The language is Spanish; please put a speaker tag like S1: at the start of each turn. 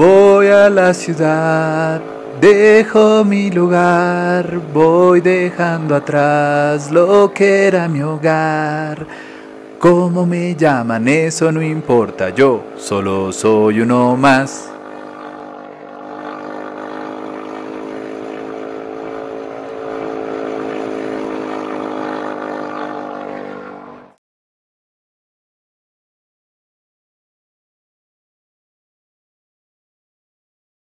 S1: Voy a la ciudad, dejo mi lugar, voy dejando atrás lo que era mi hogar. Cómo me llaman, eso no importa, yo solo soy uno más.